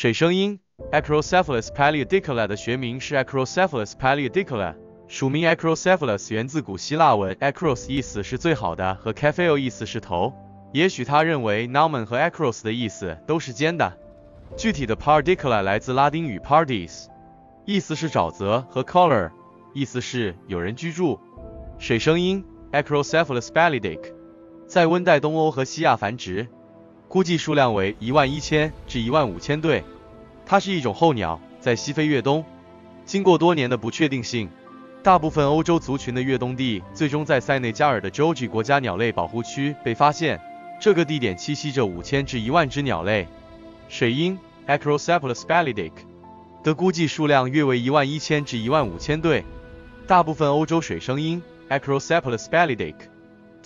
水生鹰 Acrocephalus paleodicula 的学名是 Acrocephalus paleodicula，属名 Acrocephalus 源自古希腊文 acros 意思是最好的和 kepheo 意思是头，也许他认为 nomen 和 acros 的意思都是尖的。具体的 pardicula 来自拉丁语 pardes，意思是沼泽和 color，意思是有人居住。水生鹰 Acrocephalus palidic 在温带东欧和西亚繁殖。估计数量为一万一千至一万五千对。它是一种候鸟，在西非越冬。经过多年的不确定性，大部分欧洲族群的越冬地最终在塞内加尔的 George 国家鸟类保护区被发现。这个地点栖息着五千至一万只鸟类。水鹰 Acrocephalus palidic 的估计数量约为一万一千至一万五千对。大部分欧洲水生鹰 Acrocephalus palidic。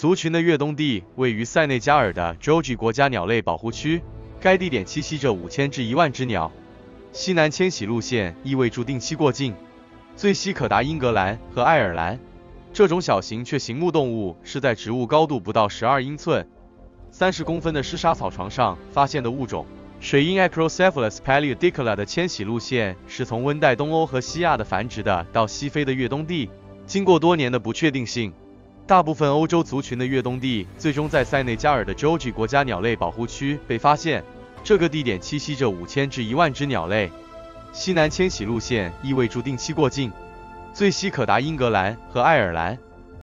族群的越冬地位于塞内加尔的 George 国家鸟类保护区，该地点栖息着五千至一万只鸟。西南迁徙路线意味着定期过境，最西可达英格兰和爱尔兰。这种小型却行目动物是在植物高度不到十二英寸、三十公分的湿沙草床上发现的物种。水鹰 Acrocephalus paleodicula 的迁徙路线是从温带东欧和西亚的繁殖的到西非的越冬地。经过多年的不确定性。大部分欧洲族群的越冬地最终在塞内加尔的 Joji 国家鸟类保护区被发现，这个地点栖息着五千至一万只鸟类。西南迁徙路线意味着定期过境，最西可达英格兰和爱尔兰。